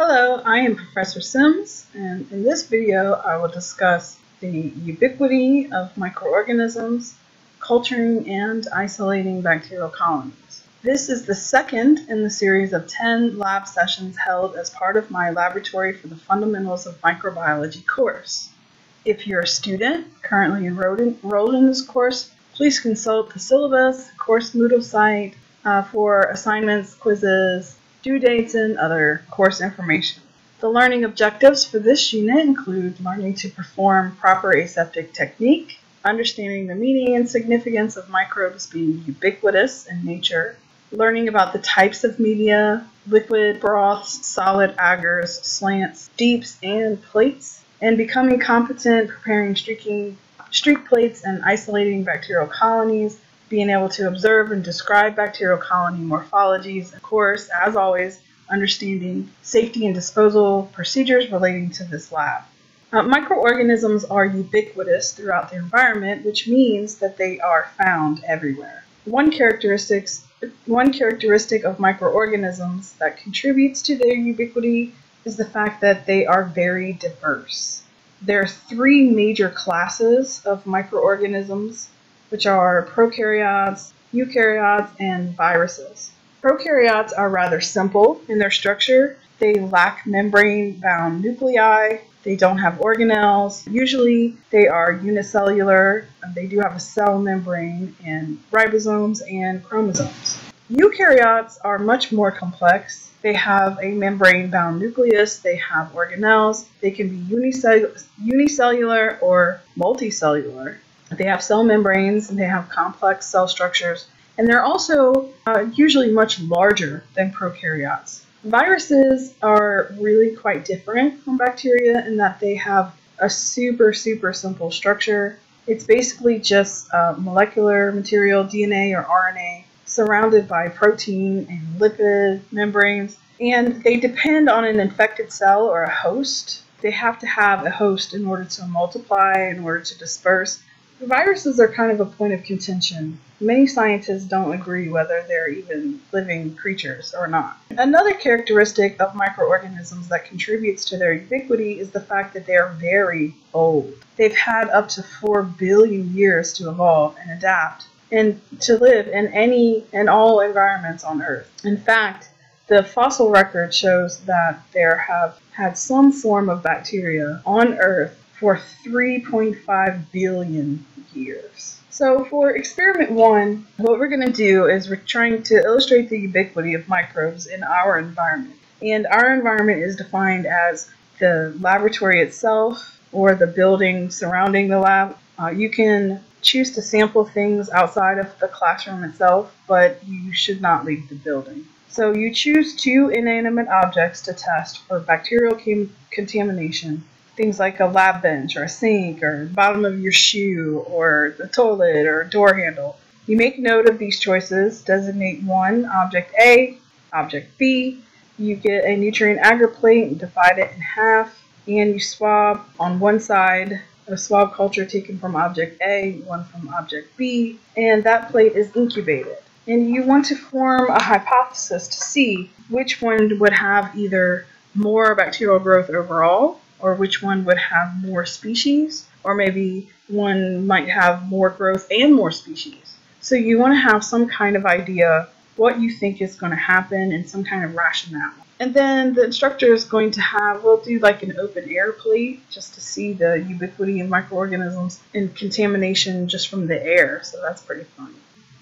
Hello, I am Professor Simms, and in this video I will discuss the ubiquity of microorganisms, culturing and isolating bacterial colonies. This is the second in the series of 10 lab sessions held as part of my Laboratory for the Fundamentals of Microbiology course. If you're a student currently enrolled in, this course, please consult the syllabus, course Moodle site uh, for assignments, quizzes, due dates, and other course information. The learning objectives for this unit include learning to perform proper aseptic technique, understanding the meaning and significance of microbes being ubiquitous in nature, learning about the types of media, liquid, broths, solid agars, slants, deeps, and plates, and becoming competent preparing streaking streak plates and isolating bacterial colonies, being able to observe and describe bacterial colony morphologies, of course, as always, understanding safety and disposal procedures relating to this lab. Uh, microorganisms are ubiquitous throughout the environment, which means that they are found everywhere. One, characteristics, one characteristic of microorganisms that contributes to their ubiquity is the fact that they are very diverse. There are three major classes of microorganisms, which are prokaryotes, eukaryotes, and viruses. Prokaryotes are rather simple in their structure. They lack membrane-bound nuclei. They don't have organelles. Usually they are unicellular. Um, they do have a cell membrane and ribosomes and chromosomes. Eukaryotes are much more complex they have a membrane-bound nucleus, they have organelles, they can be unicellular or multicellular. They have cell membranes, and they have complex cell structures, and they're also uh, usually much larger than prokaryotes. Viruses are really quite different from bacteria in that they have a super, super simple structure. It's basically just uh, molecular material, DNA or RNA, surrounded by protein and lipid membranes, and they depend on an infected cell or a host. They have to have a host in order to multiply, in order to disperse. Viruses are kind of a point of contention. Many scientists don't agree whether they're even living creatures or not. Another characteristic of microorganisms that contributes to their ubiquity is the fact that they are very old. They've had up to 4 billion years to evolve and adapt and to live in any and all environments on Earth. In fact, the fossil record shows that there have had some form of bacteria on Earth for 3.5 billion years. So for experiment one, what we're going to do is we're trying to illustrate the ubiquity of microbes in our environment. And our environment is defined as the laboratory itself or the building surrounding the lab. Uh, you can choose to sample things outside of the classroom itself, but you should not leave the building. So you choose two inanimate objects to test for bacterial contamination, things like a lab bench or a sink or bottom of your shoe or the toilet or door handle. You make note of these choices, designate one object A, object B, you get a nutrient agar plate and divide it in half, and you swab on one side a swab culture taken from object A, one from object B, and that plate is incubated. And you want to form a hypothesis to see which one would have either more bacterial growth overall, or which one would have more species, or maybe one might have more growth and more species. So you want to have some kind of idea what you think is going to happen and some kind of rationale. And then the instructor is going to have, we'll do like an open air plate just to see the ubiquity of microorganisms and contamination just from the air. So that's pretty fun.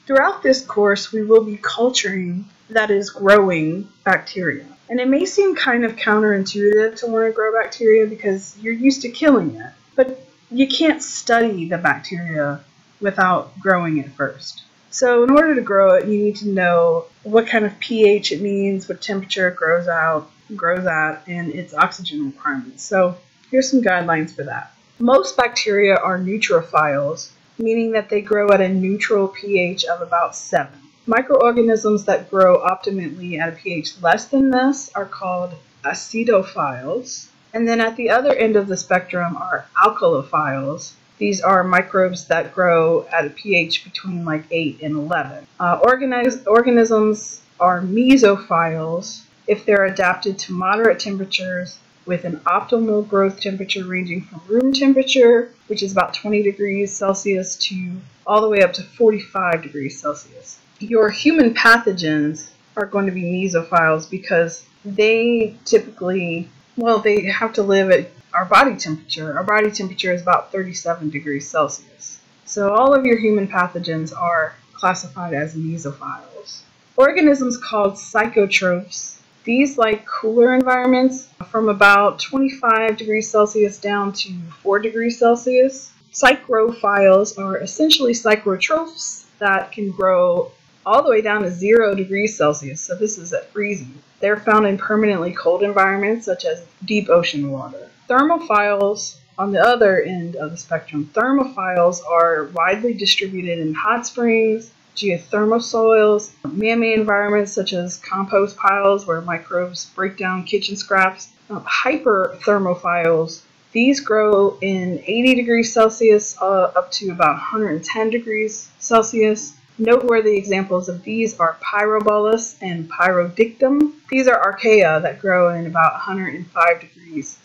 Throughout this course, we will be culturing, that is, growing bacteria. And it may seem kind of counterintuitive to want to grow bacteria because you're used to killing it. But you can't study the bacteria without growing it first. So in order to grow it, you need to know what kind of pH it means, what temperature it grows out, grows at, and its oxygen requirements. So here's some guidelines for that. Most bacteria are neutrophiles, meaning that they grow at a neutral pH of about 7. Microorganisms that grow optimally at a pH less than this are called acidophiles. And then at the other end of the spectrum are alkalophiles, these are microbes that grow at a pH between like 8 and 11. Uh, organisms are mesophiles, if they're adapted to moderate temperatures with an optimal growth temperature ranging from room temperature, which is about 20 degrees Celsius, to all the way up to 45 degrees Celsius. Your human pathogens are going to be mesophiles because they typically, well, they have to live at our body temperature. Our body temperature is about 37 degrees Celsius. So all of your human pathogens are classified as mesophiles. Organisms called psychrotrophs these like cooler environments from about 25 degrees Celsius down to 4 degrees Celsius. Psychrophiles are essentially psychrotrophs that can grow all the way down to 0 degrees Celsius, so this is at freezing. They're found in permanently cold environments such as deep ocean water. Thermophiles on the other end of the spectrum, thermophiles are widely distributed in hot springs, geothermal soils, man-made environments such as compost piles where microbes break down kitchen scraps, um, hyperthermophiles. These grow in 80 degrees Celsius uh, up to about 110 degrees Celsius. Noteworthy examples of these are Pyrolobus and Pyrodictium. These are archaea that grow in about 105 degrees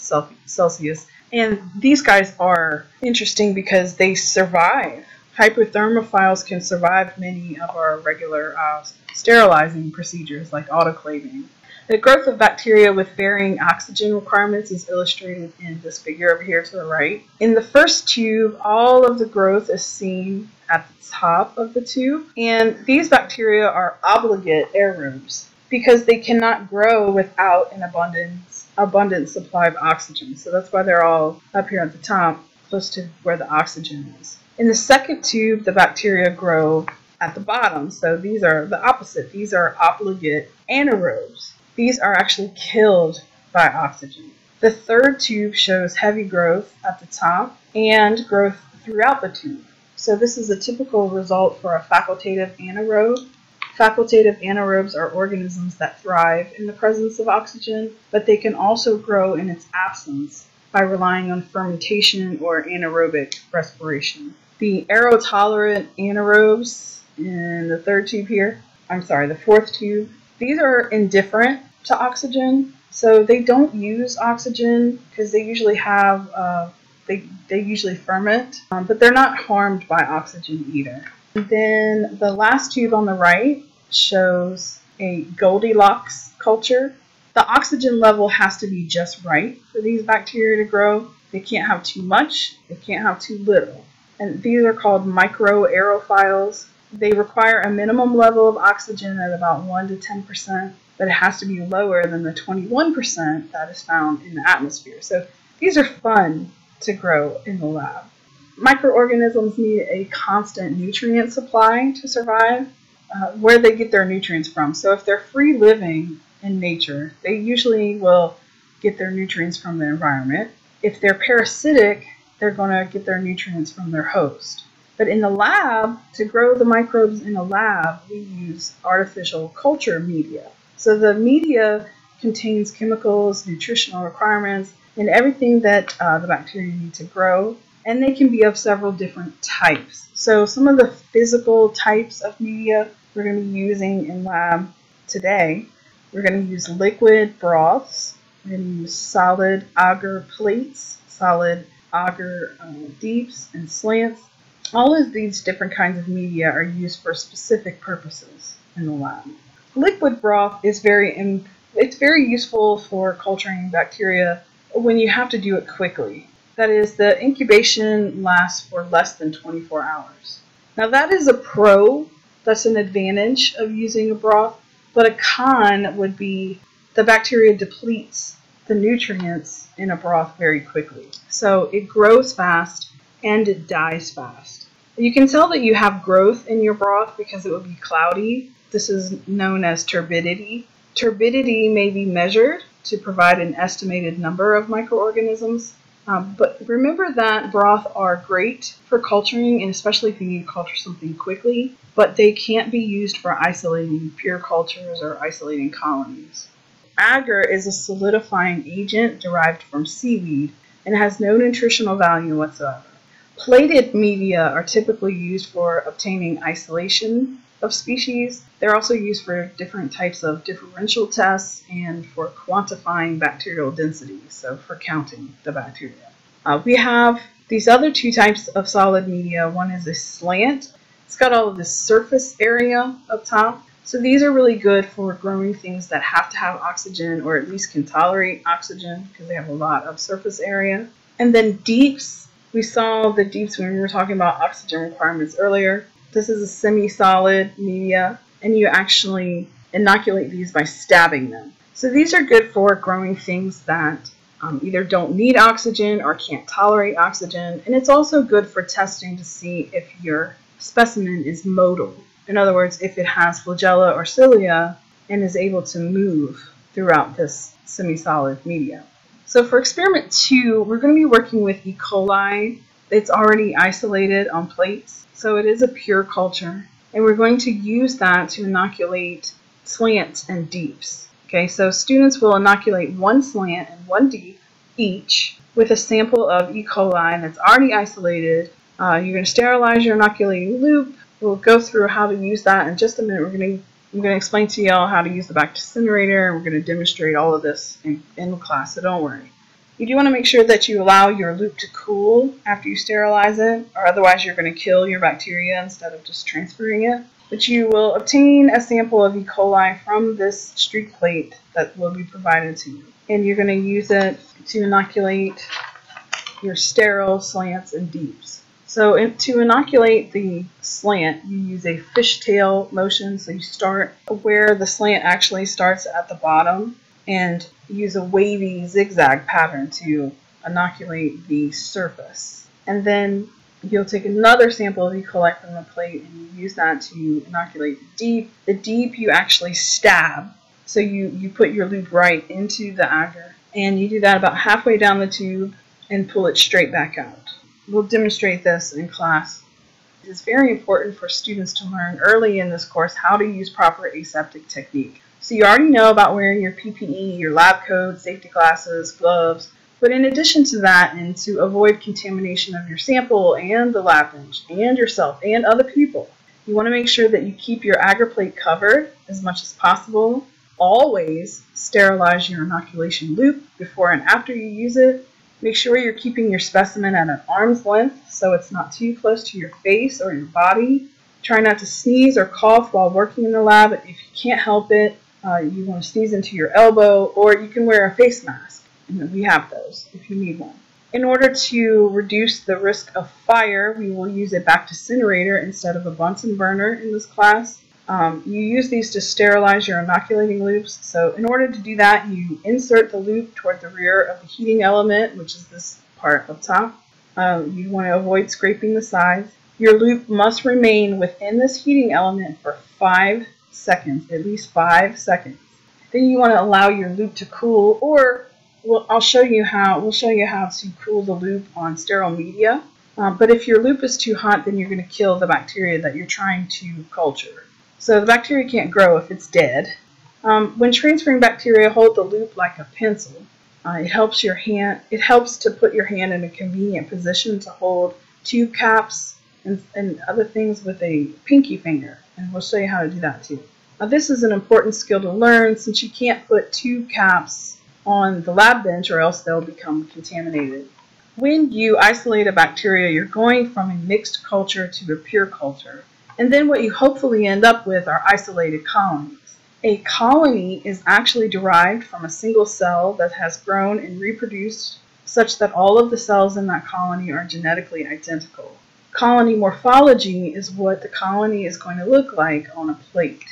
Celsius. And these guys are interesting because they survive Hyperthermophiles can survive many of our regular uh, sterilizing procedures like autoclaving. The growth of bacteria with varying oxygen requirements is illustrated in this figure over here to the right. In the first tube, all of the growth is seen at the top of the tube, and these bacteria are obligate aerobes because they cannot grow without an abundance abundant supply of oxygen. So that's why they're all up here at the top, close to where the oxygen is. In the second tube, the bacteria grow at the bottom. So these are the opposite. These are obligate anaerobes. These are actually killed by oxygen. The third tube shows heavy growth at the top and growth throughout the tube. So this is a typical result for a facultative anaerobe. Facultative anaerobes are organisms that thrive in the presence of oxygen, but they can also grow in its absence by relying on fermentation or anaerobic respiration the aerotolerant anaerobes in the third tube here, I'm sorry, the fourth tube, these are indifferent to oxygen. So they don't use oxygen because they usually have, uh, they, they usually ferment, um, but they're not harmed by oxygen either. And then the last tube on the right shows a Goldilocks culture. The oxygen level has to be just right for these bacteria to grow. They can't have too much, they can't have too little and these are called microaerophiles. They require a minimum level of oxygen at about 1 to 10%, but it has to be lower than the 21% that is found in the atmosphere. So these are fun to grow in the lab. Microorganisms need a constant nutrient supply to survive. Uh, where they get their nutrients from. So if they're free living in nature, they usually will get their nutrients from the environment. If they're parasitic, they're going to get their nutrients from their host. But in the lab, to grow the microbes in a lab, we use artificial culture media. So the media contains chemicals, nutritional requirements, and everything that uh, the bacteria need to grow. And they can be of several different types. So some of the physical types of media we're going to be using in lab today, we're going to use liquid broths, we're going to use solid agar plates, solid agar uh, deeps and slants. All of these different kinds of media are used for specific purposes in the lab. Liquid broth is very it's very useful for culturing bacteria when you have to do it quickly. That is, the incubation lasts for less than 24 hours. Now that is a pro, that's an advantage of using a broth, but a con would be the bacteria depletes the nutrients in a broth very quickly. So it grows fast and it dies fast. You can tell that you have growth in your broth because it will be cloudy. This is known as turbidity. Turbidity may be measured to provide an estimated number of microorganisms. Um, but remember that broth are great for culturing, and especially if you need to culture something quickly, but they can't be used for isolating pure cultures or isolating colonies. Agar is a solidifying agent derived from seaweed and has no nutritional value whatsoever. Plated media are typically used for obtaining isolation of species. They're also used for different types of differential tests and for quantifying bacterial density, so for counting the bacteria. Uh, we have these other two types of solid media. One is a slant. It's got all of this surface area up top. So these are really good for growing things that have to have oxygen or at least can tolerate oxygen because they have a lot of surface area. And then deeps, we saw the deeps when we were talking about oxygen requirements earlier. This is a semi-solid media and you actually inoculate these by stabbing them. So these are good for growing things that um, either don't need oxygen or can't tolerate oxygen. And it's also good for testing to see if your specimen is motile. In other words, if it has flagella or cilia and is able to move throughout this semi-solid media. So for experiment two, we're going to be working with E. coli. It's already isolated on plates, so it is a pure culture. And we're going to use that to inoculate slants and deeps. Okay, so students will inoculate one slant and one deep each with a sample of E. coli that's already isolated. Uh, you're going to sterilize your inoculating loop. We'll go through how to use that in just a minute. We're going to I'm going to explain to y'all how to use the back Bacticinerator, and we're going to demonstrate all of this in, in class, so don't worry. You do want to make sure that you allow your loop to cool after you sterilize it, or otherwise you're going to kill your bacteria instead of just transferring it. But you will obtain a sample of E. coli from this streak plate that will be provided to you. And you're going to use it to inoculate your sterile slants and deeps. So in, to inoculate the slant, you use a fishtail motion. So you start where the slant actually starts at the bottom and use a wavy zigzag pattern to inoculate the surface. And then you'll take another sample E. coli from the plate and you use that to inoculate the deep. The deep you actually stab. So you, you put your loop right into the agar and you do that about halfway down the tube and pull it straight back out. We'll demonstrate this in class. It's very important for students to learn early in this course how to use proper aseptic technique. So you already know about wearing your PPE, your lab coat, safety glasses, gloves, but in addition to that, and to avoid contamination of your sample and the lab bench and yourself and other people, you want to make sure that you keep your agar plate covered as much as possible. Always sterilize your inoculation loop before and after you use it Make sure you're keeping your specimen at an arm's length so it's not too close to your face or your body. Try not to sneeze or cough while working in the lab. If you can't help it, uh, you want to sneeze into your elbow or you can wear a face mask. And we have those if you need one. In order to reduce the risk of fire, we will use a Bacticinerator instead of a Bunsen burner in this class. Um, you use these to sterilize your inoculating loops. So in order to do that, you insert the loop toward the rear of the heating element, which is this part up top. Um, you want to avoid scraping the sides. Your loop must remain within this heating element for five seconds, at least five seconds. Then you want to allow your loop to cool, or well, I'll show you how. We'll show you how to cool the loop on sterile media. Um, but if your loop is too hot, then you're going to kill the bacteria that you're trying to culture. So the bacteria can't grow if it's dead. Um, when transferring bacteria, hold the loop like a pencil. Uh, it helps your hand. It helps to put your hand in a convenient position to hold tube caps and, and other things with a pinky finger. And we'll show you how to do that too. Now this is an important skill to learn since you can't put two caps on the lab bench or else they'll become contaminated. When you isolate a bacteria, you're going from a mixed culture to a pure culture. And then what you hopefully end up with are isolated colonies. A colony is actually derived from a single cell that has grown and reproduced such that all of the cells in that colony are genetically identical. Colony morphology is what the colony is going to look like on a plate.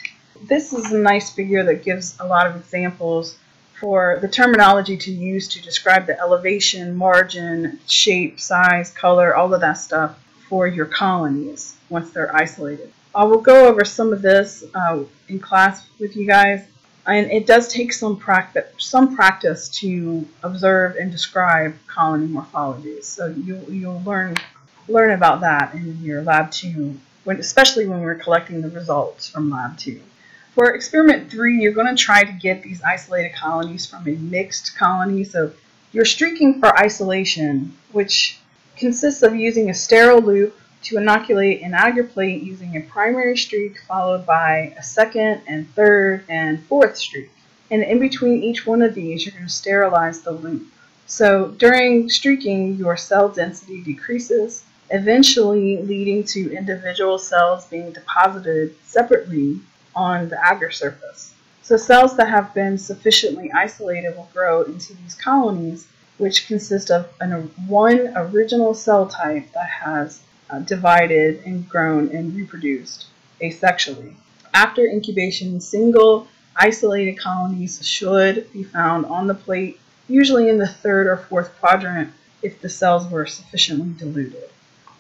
This is a nice figure that gives a lot of examples for the terminology to use to describe the elevation, margin, shape, size, color, all of that stuff for your colonies once they're isolated. I will go over some of this uh, in class with you guys, and it does take some practice, some practice to observe and describe colony morphologies. So you, you'll learn learn about that in your lab two, when, especially when we're collecting the results from lab two. For experiment three, you're going to try to get these isolated colonies from a mixed colony. So you're streaking for isolation, which consists of using a sterile loop to inoculate an agar plate using a primary streak followed by a second and third and fourth streak. And in between each one of these, you're going to sterilize the loop. So during streaking, your cell density decreases, eventually leading to individual cells being deposited separately on the agar surface. So cells that have been sufficiently isolated will grow into these colonies, which consist of an, one original cell type that has uh, divided and grown and reproduced asexually. After incubation, single isolated colonies should be found on the plate, usually in the third or fourth quadrant if the cells were sufficiently diluted.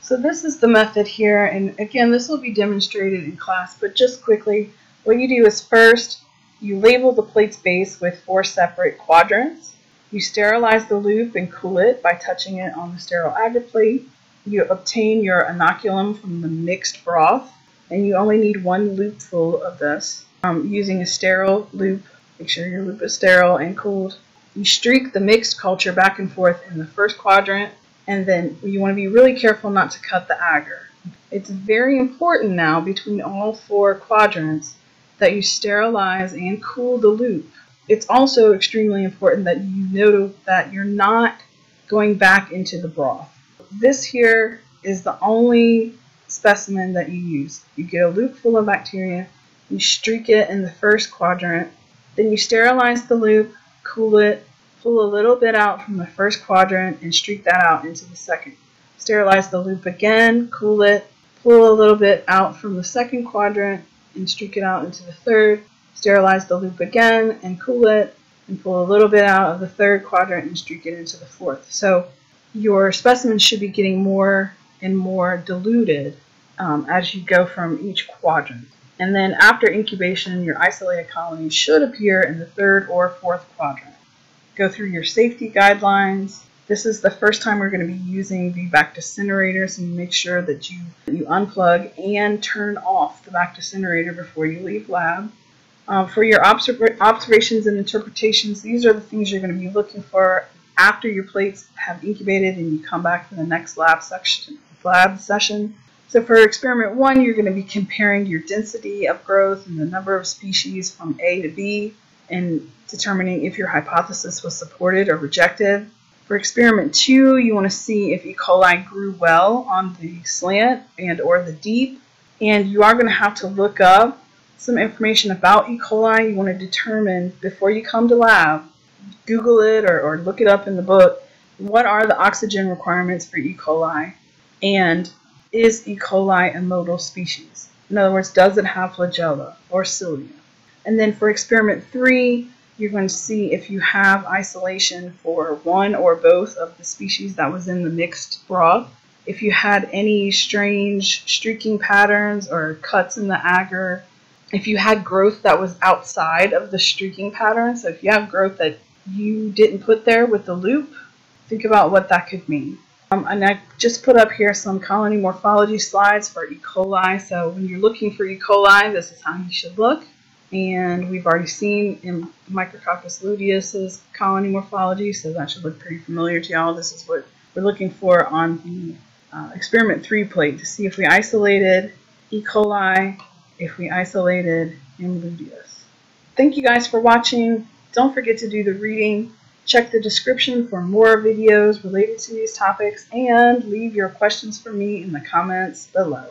So this is the method here, and again, this will be demonstrated in class, but just quickly, what you do is first, you label the plate's base with four separate quadrants. You sterilize the loop and cool it by touching it on the sterile agar plate. You obtain your inoculum from the mixed broth, and you only need one loop full of this. Um, using a sterile loop, make sure your loop is sterile and cooled. You streak the mixed culture back and forth in the first quadrant, and then you want to be really careful not to cut the agar. It's very important now between all four quadrants that you sterilize and cool the loop. It's also extremely important that you know that you're not going back into the broth. This here is the only specimen that you use. You get a loop full of bacteria, you streak it in the first quadrant, then you sterilize the loop, cool it, pull a little bit out from the first quadrant and streak that out into the second. Sterilize the loop again, cool it, pull a little bit out from the second quadrant and streak it out into the third. Sterilize the loop again and cool it and pull a little bit out of the third quadrant and streak it into the fourth. So your specimen should be getting more and more diluted um, as you go from each quadrant. And then after incubation, your isolated colony should appear in the third or fourth quadrant. Go through your safety guidelines. This is the first time we're going to be using the bacticinerator, so make sure that you, you unplug and turn off the bacticinerator before you leave lab. Um, for your observ observations and interpretations, these are the things you're going to be looking for after your plates have incubated and you come back for the next lab section. Lab session. So for experiment one, you're going to be comparing your density of growth and the number of species from A to B and determining if your hypothesis was supported or rejected. For experiment two, you want to see if E. coli grew well on the slant and or the deep. And you are going to have to look up some information about E. coli. You want to determine before you come to lab, Google it or, or look it up in the book, what are the oxygen requirements for E. coli? And is E. coli a motile species? In other words, does it have flagella or cilia? And then for experiment three, you're going to see if you have isolation for one or both of the species that was in the mixed broth. If you had any strange streaking patterns or cuts in the agar, if you had growth that was outside of the streaking pattern, so if you have growth that you didn't put there with the loop, think about what that could mean. Um, and I just put up here some colony morphology slides for E. coli. So when you're looking for E. coli, this is how you should look. And we've already seen in Micrococcus luteus's colony morphology, so that should look pretty familiar to y'all. This is what we're looking for on the uh, experiment 3 plate to see if we isolated E. coli, if we isolated M. luteus. Thank you guys for watching. Don't forget to do the reading. Check the description for more videos related to these topics and leave your questions for me in the comments below.